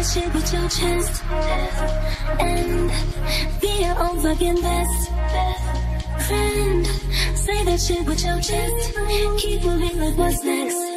that shit with your chest. And be your own fucking best. Friend, say that shit with your chest. Keep moving like what's next.